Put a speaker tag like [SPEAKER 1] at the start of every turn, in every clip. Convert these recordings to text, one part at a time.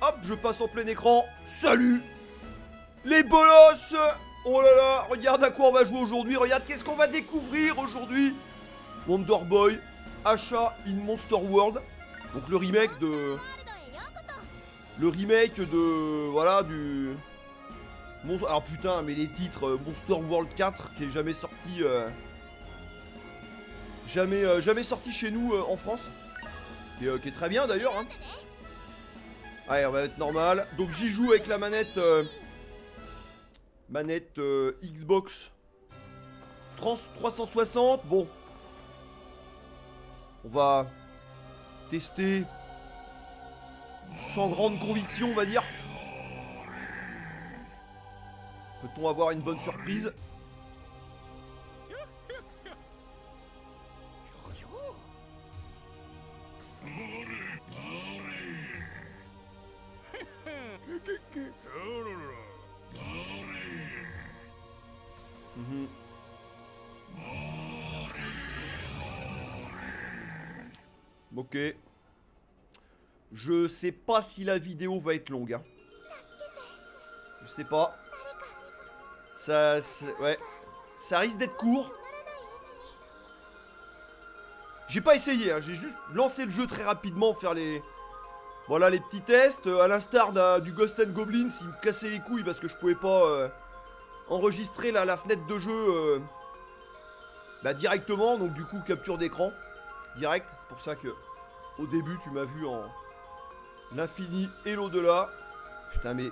[SPEAKER 1] Hop, je passe en plein écran. Salut Les bolosses Oh là là, regarde à quoi on va jouer aujourd'hui. Regarde qu'est-ce qu'on va découvrir aujourd'hui. Wonder Boy, Achat in Monster World. Donc le remake de... Le remake de... Voilà, du... Alors putain, mais les titres euh, Monster World 4 qui est jamais sorti... euh, Jamais, euh, jamais sorti chez nous en France. Euh, qui est très bien d'ailleurs. Hein. Allez, on va être normal. Donc j'y joue avec la manette... euh, Manette euh, Xbox 30 360. Bon. On va tester sans grande conviction, on va dire. Peut-on avoir une bonne surprise? Je sais pas si la vidéo va être longue. hein. Je sais pas. Ça, ouais. Ça risque d'être court. J'ai pas essayé, hein, j'ai juste lancé le jeu très rapidement, faire les... Voilà les petits tests, euh, à l'instar du Ghost and Goblins, il me cassait les couilles parce que je pouvais pas euh, enregistrer la, la fenêtre de jeu euh, bah, directement, donc du coup capture d'écran direct, c'est pour ça que au début tu m'as vu en l'infini et l'au-delà. Putain, mais...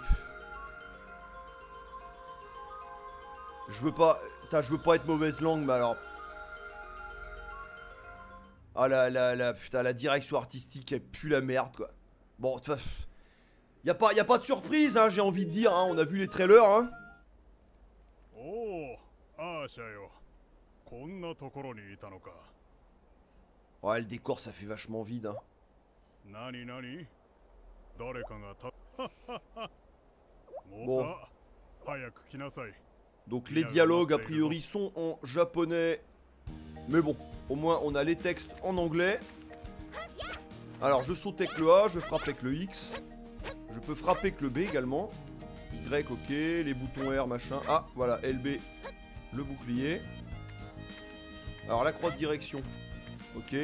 [SPEAKER 1] Je veux pas... Je veux pas être mauvaise langue, mais alors... Ah la, la, la, putain, la direction artistique, elle pue la merde, quoi. Bon, de y a pas, pas de surprise, hein, j'ai envie de dire, hein, on a vu les trailers, hein. Ouais, le décor, ça fait vachement vide, hein
[SPEAKER 2] 何何誰かがたもう
[SPEAKER 1] Bon.
[SPEAKER 2] さ早く来なさい
[SPEAKER 1] Donc les dialogues, a priori, sont en japonais. Mais bon, au moins, on a les textes en anglais. Alors, je saute avec le A, je frappe avec le X. Je peux frapper avec le B également. Y, ok, les boutons R, machin. Ah, voilà, LB, le bouclier. Alors, la croix de direction. Ok.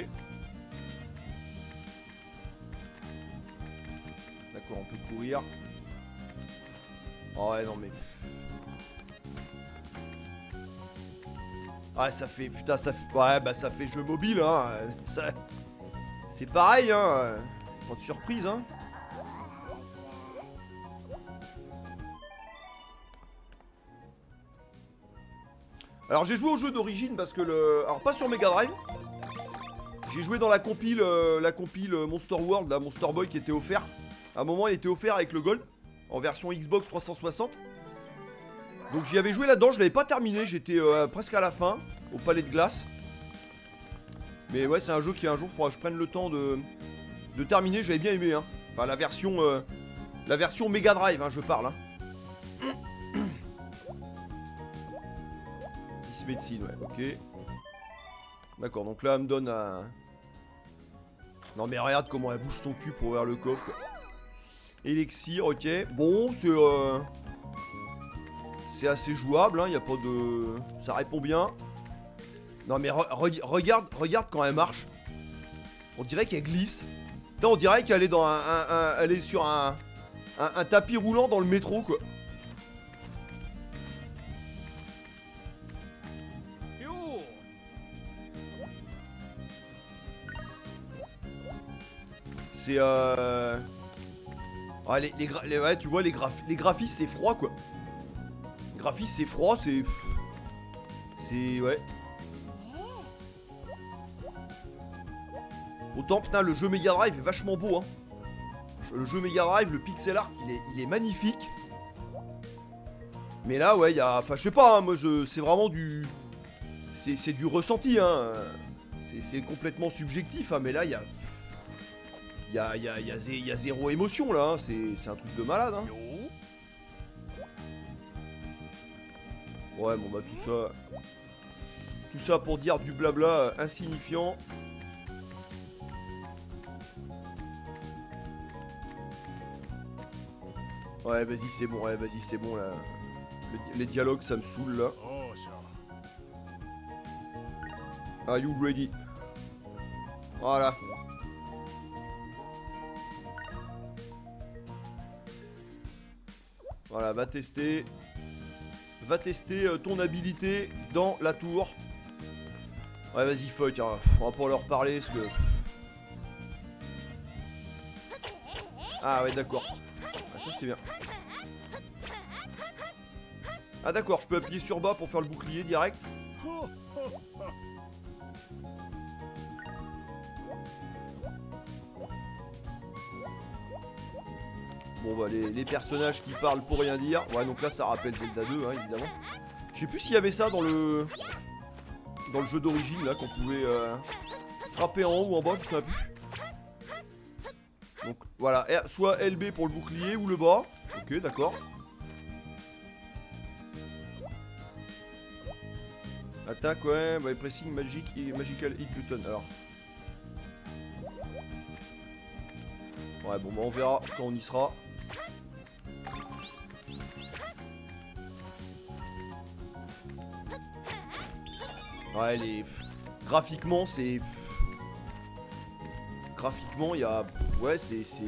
[SPEAKER 1] On peut courir. Oh ouais, non mais... Ouais, ça fait... Putain, ça fait... Ouais, bah ça fait jeu mobile, hein. C'est pareil, hein. Pas de surprise, hein. Alors j'ai joué au jeu d'origine parce que le... Alors pas sur Mega Drive. J'ai joué dans la compile, euh, la compile Monster World, la Monster Boy qui était offert. À un moment il était offert avec le Gold. En version Xbox 360. Donc j'y avais joué là-dedans, je l'avais pas terminé, j'étais euh, presque à la fin, au palais de glace. Mais ouais, c'est un jeu qui un jour faudra que je prenne le temps de, de terminer, j'avais bien aimé. Hein. Enfin, la version, euh, la version Mega Drive, hein, je parle. Hein. 10 médecine, ouais, ok. D'accord, donc là, elle me donne un. Non, mais regarde comment elle bouge son cul pour ouvrir le coffre. Élixir, ok. Bon, c'est. Euh... C'est assez jouable, hein, y a pas de. Ça répond bien. Non mais re- re- regarde, regarde quand elle marche. On dirait qu'elle glisse. Putain, on dirait qu'elle est dans un, un- un- elle est sur un, un, tapis roulant dans le métro quoi. C'est euh. Ouais, les, les, ouais, tu vois les, graph les graphismes c'est froid quoi. Les graphismes c'est froid, c'est. C'est. Ouais. Autant putain le jeu Mega Drive est vachement beau hein. Le jeu Mega Drive, le pixel art il est, magnifique. Mais là ouais, il y a. Enfin je sais pas, hein, moi. C'est vraiment du. C'est du ressenti hein. C'est complètement subjectif hein, mais là il y a. Il y a, zéro émotion là, hein. c'est un truc de malade. Hein. Ouais, bon bah tout ça. Tout ça pour dire du blabla insignifiant. Ouais, vas-y, c'est bon, ouais, vas-y, c'est bon là. Les dialogues, ça me saoule là. Are you ready? Voilà. Voilà, va tester. Va tester euh, ton habilité dans la tour. Ouais, vas-y, fuck, hein. On va pas leur parler parce que. Ah, ouais, d'accord. Ah, ça, c'est bien. Ah, d'accord, je peux appuyer sur bas pour faire le bouclier direct. Bon bah les, personnages qui parlent pour rien dire. Ouais donc là ça rappelle Zelda 2 hein, évidemment. Je sais plus s'il y avait ça dans le dans le jeu d'origine là qu'on pouvait euh, frapper en haut ou en bas, je souviens plus. Donc voilà, R- soit LB pour le bouclier ou le bas. Ok d'accord. Attaque ouais, by pressing magic et magical hit button. Alors. Ouais bon bah on verra quand on y sera. Ouais, les. Graphiquement, c'est. Graphiquement, il y a. Ouais, c'est. C'est.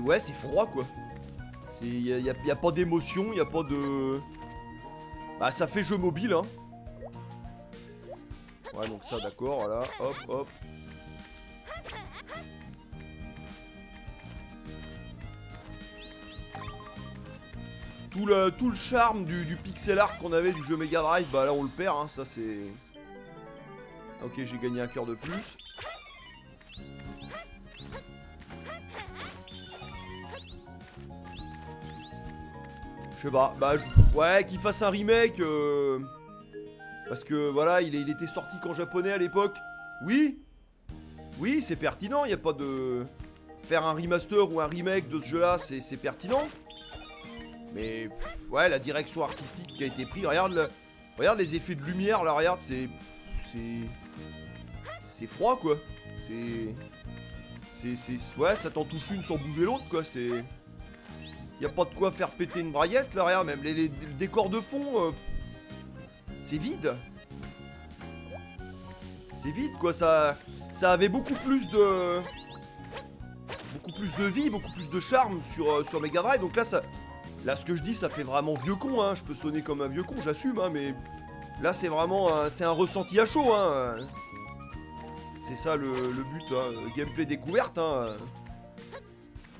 [SPEAKER 1] Ouais, c'est froid quoi. Il y a, y a- pas d'émotion, il a pas de. Bah, ça fait jeu mobile, hein. Ouais, donc ça, d'accord, voilà. Hop, hop. Tout le, charme du, pixel art qu'on avait du jeu Mega Drive, bah là on le perd, hein, ça c'est... Ok, j'ai gagné un cœur de plus. Je sais pas, bah ouais, qu'il fasse un remake, euh, parce que voilà, il, il était sorti qu'en japonais à l'époque. Oui, oui, c'est pertinent, il y a pas de... Faire un remaster ou un remake de ce jeu-là, c'est pertinent. Mais ouais, la direction artistique qui a été prise, regarde, le- regarde les effets de lumière là, regarde, c'est c'est c'est froid quoi. C'est c'est c'est ouais, ça t'en touche une sans bouger l'autre quoi. C'est y a pas de quoi faire péter une braillette là, regarde, même les, les- le décor de fond, euh, c'est vide. C'est vide quoi. Ça ça avait beaucoup plus de beaucoup plus de vie, beaucoup plus de charme sur euh, sur Mega Drive. Donc là ça Là, ce que je dis, ça fait vraiment vieux con, hein. Je peux sonner comme un vieux con, j'assume, hein, mais là, c'est vraiment un, c'est un ressenti à chaud, hein. C'est ça le, but. Gameplay découverte.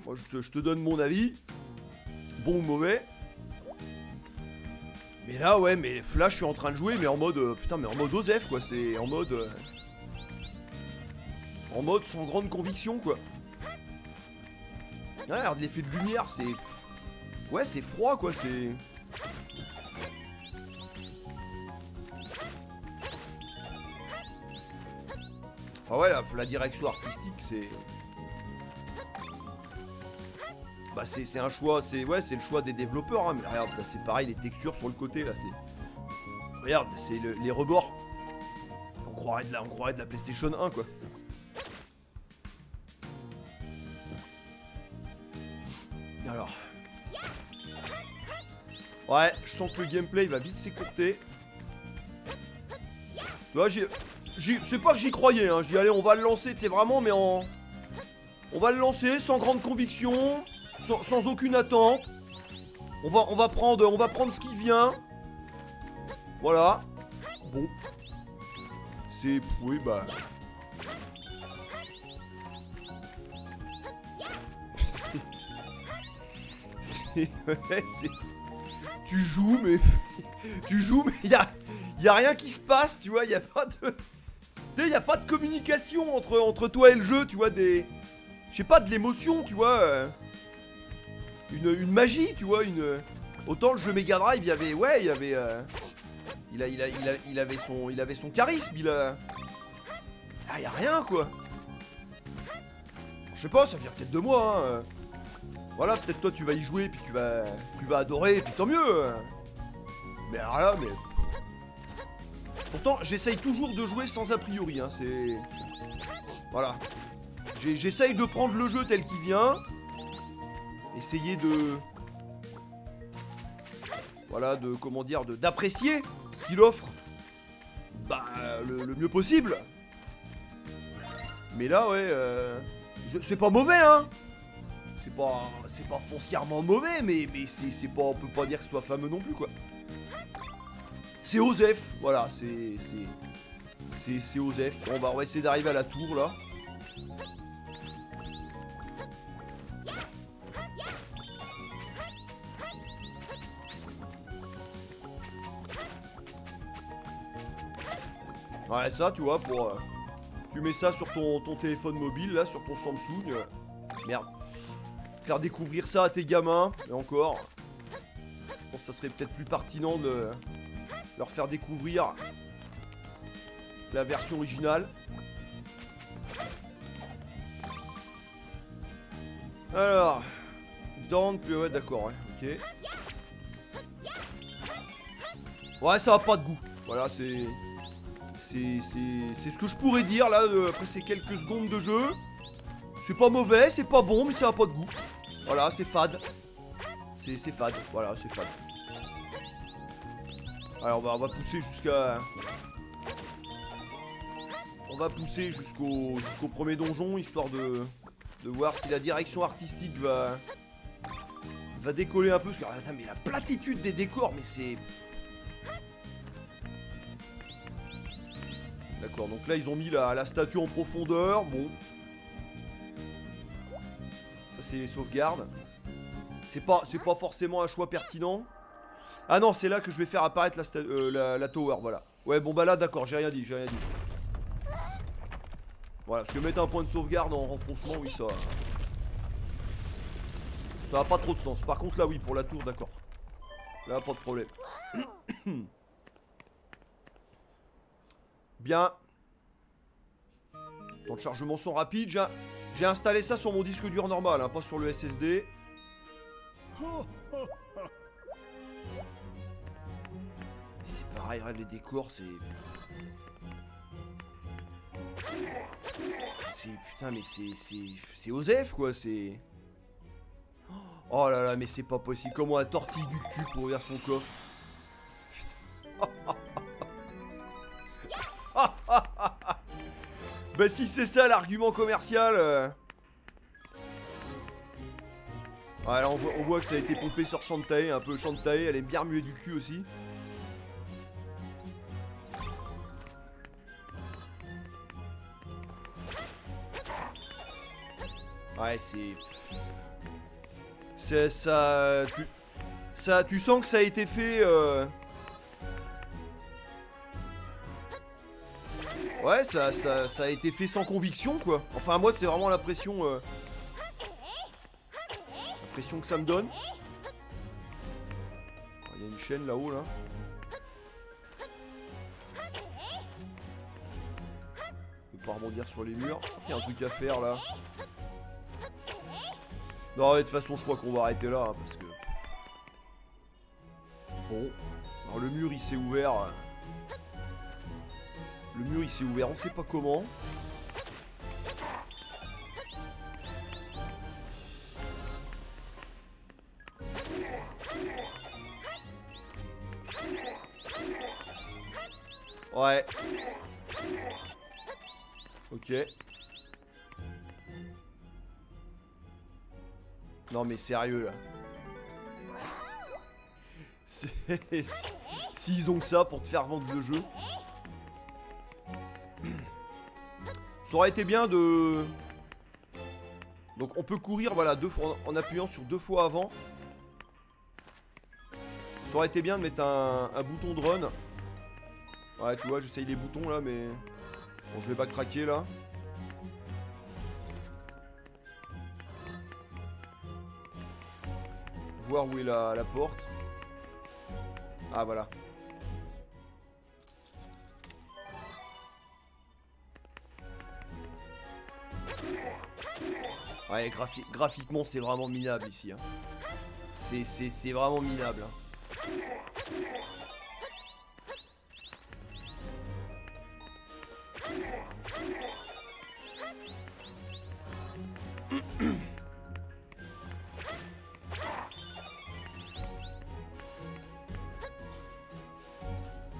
[SPEAKER 1] Moi, je te, donne mon avis, bon ou mauvais. Mais là, ouais, mais là, je suis en train de jouer, mais en mode, euh, putain, mais en mode Osef, quoi. C'est en mode, euh, en mode sans grande conviction, quoi. Regarde l'effet de lumière, c'est Ouais, c'est froid quoi, c'est. Enfin ouais, la, la direction artistique, c'est. Bah c'est un choix, c'est ouais, c'est le choix des développeurs. Hein, mais regarde, là, c'est pareil, les textures sur le côté là, c'est. Regarde, c'est le- les rebords. On croirait de la, on croirait de la PlayStation 1 quoi. Ouais, je sens que le gameplay va vite s'écourter. Vois, j'ai. C'est pas que j'y croyais, hein. Je dis, allez, on va le lancer, c'est vraiment, mais en. On va le lancer sans grande conviction, sans, aucune attente. On va, on va prendre, on va prendre ce qui vient. Voilà. Bon. C'est, oui, bah. C'est tu joues, mais. tu joues, mais y a, a rien qui se passe, tu vois, y a pas de. Il a pas de communication entre, toi et le jeu, tu vois, des. Je sais pas, de l'émotion, tu vois. euh, Une, magie, tu vois, une. Autant le jeu Mega Drive, il y avait. Ouais, il y avait. euh, Il, a, il, a, il, a- il avait son, il avait son charisme, il a. Ah, y a rien, quoi. Je sais pas, ça vient peut-être de moi, hein. Voilà, peut-être toi tu vas y jouer, puis tu vas, adorer, puis tant mieux. Mais alors là, mais. Pourtant, j'essaye toujours de jouer sans a priori, hein, c'est. Voilà. J'essaye de prendre le jeu tel qu'il vient. essayer de... Voilà, de, comment dire, d'apprécier ce qu'il offre. Bah, le, mieux possible. Mais là, ouais, euh, c'est pas mauvais, hein C'est pas, c'est pas foncièrement mauvais, mais, mais c'est, pas, on peut pas dire que ce soit fameux non plus, quoi. C'est Osef, voilà, c'est, c'est, c'est, c'est Osef. Bon, bah, on va essayer d'arriver à la tour, là. Ouais, ça, tu vois, pour... euh, tu mets ça sur ton, ton téléphone mobile, là, sur ton Samsung. euh, merde. Faire découvrir ça à tes gamins, et encore. Je pense que ça serait peut-être plus pertinent de leur faire découvrir la version originale. Alors, Dante, puis ouais, d'accord, ouais, ok. Ouais, ça a pas de goût. Voilà, c'est. C'est c'est- c'est ce que je pourrais dire là, euh, après ces quelques secondes de jeu. C'est pas mauvais, c'est pas bon, mais ça a pas de goût. Voilà, c'est fade. C'est fade, voilà, c'est fade. Alors on va, pousser jusqu'à... On va pousser jusqu'au jusqu'au premier donjon, histoire de, de voir si la direction artistique va... Va décoller un peu, parce que attends, mais la platitude des décors, mais c'est... D'accord, donc là ils ont mis la, la statue en profondeur, bon. Les sauvegardes. C'est pas, c'est pas forcément un choix pertinent. Ah non, c'est là que je vais faire apparaître euh, la, la tower, voilà. Ouais, bon bah là d'accord, j'ai rien dit, j'ai rien dit. Voilà, parce que mettre un point de sauvegarde en renfoncement, oui ça... Ça a pas trop de sens. Par contre là oui, pour la tour, d'accord. Là, pas de problème. Bien. Temps de chargement sont rapides. J'ai installé ça sur mon disque dur normal, hein, pas sur le SSD. C'est pareil, regarde les décors, c'est. C'est. Putain, mais c'est. C'est Osef, quoi, c'est. Oh là là, mais c'est pas possible. Comment la tortille du cul pour ouvrir son coffre? Bah si c'est ça l'argument commercial euh. Ouais, là, on, voit, que ça a été pompé sur Shantae, un peu Shantae, elle aime bien remuer du cul aussi. Ouais, c'est... C'est ça... Tu... Ça, tu sens que ça a été fait... euh, Ouais, ça, ça, ça a été fait sans conviction, quoi. Enfin, moi, c'est vraiment l'impression... euh, L'impression que ça me donne. Il y a une chaîne là-haut, là. Je peux pas rebondir sur les murs. Je crois qu'il y a un truc à faire, là. Non, mais de toute façon, je crois qu'on va arrêter là, hein, parce que... Bon. Alors, le mur, il s'est ouvert... le mur il s'est ouvert, on sait pas comment. Ouais. Ok. Non mais sérieux là. S'ils ont que ça pour te faire vendre le jeu. Ça aurait été bien de... Donc on peut courir voilà deux fois en appuyant sur deux fois avant. Ça aurait été bien de mettre un, bouton run. Ouais tu vois j'essaye les boutons là mais... Bon je vais pas craquer là. Voir où est la, la porte. Ah voilà. Ouais, graphiquement, c'est vraiment minable ici. Hein. C'est vraiment minable. Hein.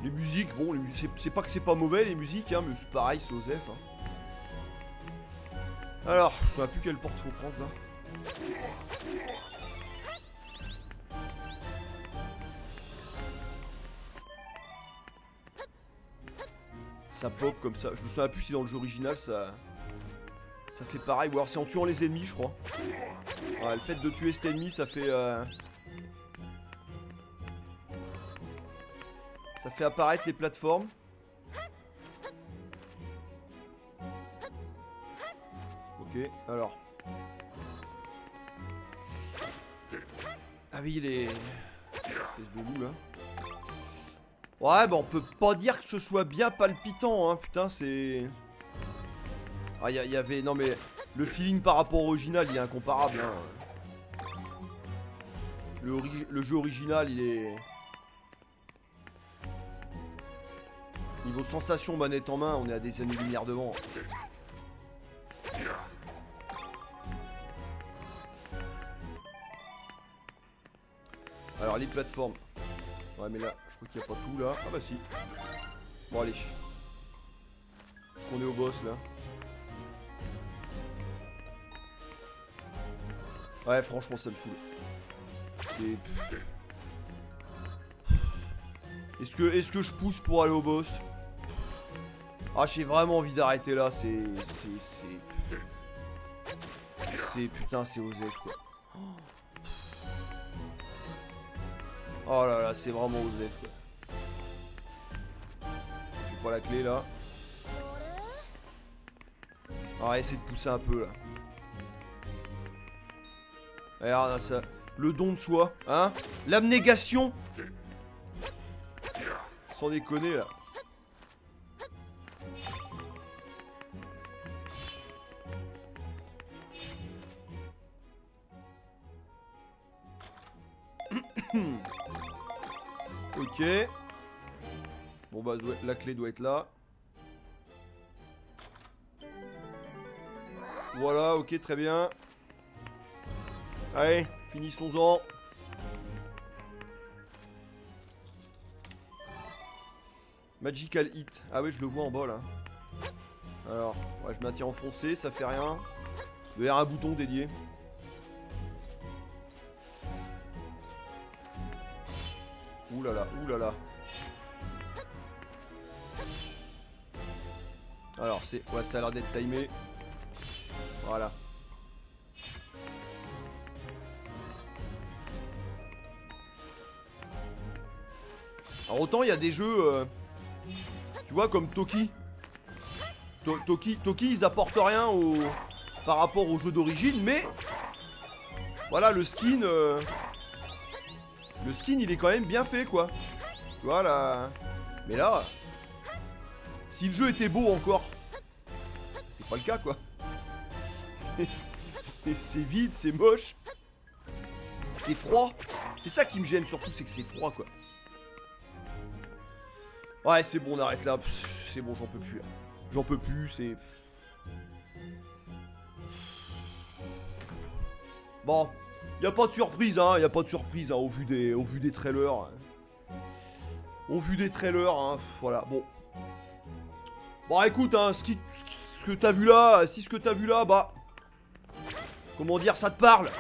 [SPEAKER 1] Les musiques, bon, les c'est pas que c'est pas mauvais les musiques, hein, mais c'est pareil, c'est Osef. Hein. Alors, je sais plus quelle porte faut prendre là. Ça pop comme ça. Je me souviens plus si dans le jeu original ça. Ça fait pareil. Ou alors c'est en tuant les ennemis, je crois. Le fait de tuer cet ennemi, ça fait. euh, Ça fait apparaître les plateformes. Alors. Ah oui, les. Espèce de loup là. Ouais, bah on peut pas dire que ce soit bien palpitant, hein. Putain, c'est. Ah, il y, y avait. Non, mais le feeling par rapport au original, il est incomparable, hein. Le, jeu original, il est. Niveau sensation manette en main, on est à des années-lumière devant. Alors les plateformes. Ouais mais là, je crois qu'il n'y a pas tout là. Ah bah si. Bon allez. Est-ce qu'on est au boss là? Ouais franchement ça me. C'est... Est-ce que, est-ce que je pousse pour aller au boss? Ah j'ai vraiment envie d'arrêter là, c'est... C'est... C'est... Putain c'est Osef quoi. Oh là là, c'est vraiment Osef quoi. J'ai pas la clé là. On va essayer de pousser un peu là. Regarde ça. Le don de soi, hein L'abnégation Sans déconner là. Ok. Bon bah la clé doit être là. Voilà, ok, très bien. Allez, finissons-en. Magical Hit. Ah oui, je le vois en bas là. Alors, ouais, je maintiens enfoncé, ça fait rien. Il y avoir un bouton dédié. Ouh là là, ouh là là. Alors c'est... Ouais, ça a l'air d'être timé. Voilà. Alors autant il y a des jeux... euh, tu vois, comme Toki. To- Toki, Toki, ils apportent rien au... par rapport au jeu d'origine, mais... Voilà, le skin... euh, le skin il est quand même bien fait quoi. Tu vois là. Mais là. Si le jeu était beau encore. C'est pas le cas quoi. C'est- vide, c'est moche. C'est froid. C'est ça qui me gêne surtout, c'est que c'est froid quoi. Ouais c'est bon on arrête là. C'est bon j'en peux plus. J'en peux plus, c'est. Bon, y a pas de surprise, hein, y a pas de surprise hein, au, vu des, au vu des trailers. Au vu des trailers, hein, voilà, bon. Bon, écoute, hein, ce, qui, que t'as vu là, si ce que t'as vu là, bah. Comment dire, ça te parle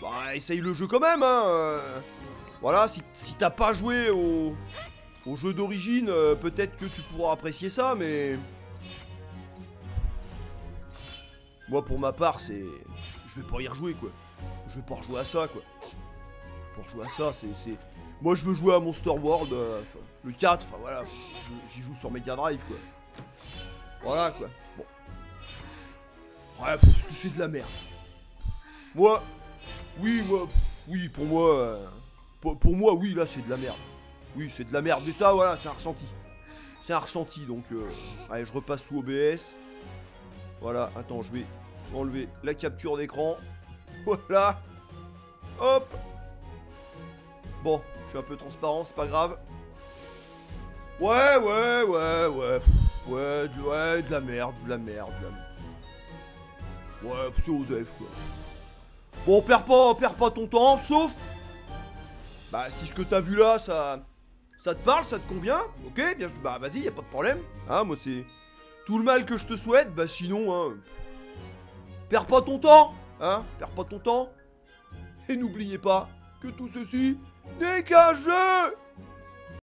[SPEAKER 1] Bah, essaye le jeu quand même, hein. euh. Voilà, si, si t'as pas joué au, au jeu d'origine, euh, peut-être que tu pourras apprécier ça, mais. Moi, pour ma part, c'est. Je vais pas y rejouer, quoi. Je vais pas rejouer à ça, quoi. Je vais pas rejouer à ça, c'est. Moi, je veux jouer à Monster World, euh, le 4, enfin voilà. J'y joue sur Mega Drive, quoi. Voilà, quoi. Bon. Ouais, parce que c'est de la merde. Moi. Oui, moi. Oui, pour moi. euh, pour, pour moi, oui, là, c'est de la merde. Oui, c'est de la merde. Mais ça, voilà, c'est un ressenti. C'est un ressenti, donc. euh, Allez, je repasse sous OBS. Voilà, attends, je vais enlever la capture d'écran. Voilà. Hop. Bon, je suis un peu transparent, c'est pas grave. Ouais, ouais, ouais, ouais. Ouais, de, ouais, de la merde, de la merde, de la merde. Ouais, c'est Osef, quoi. Bon, perds pas, perds pas ton temps, sauf... Bah, si ce que t'as vu là, ça... Ça te parle, ça te convient Ok, bien sûr, bah vas-y, y a pas de problème. Hein, moi c'est... Tout le mal que je te souhaite, bah sinon, hein... Perds pas ton temps Hein Perds pas ton temps. Et n'oubliez pas que tout ceci n'est qu'un jeu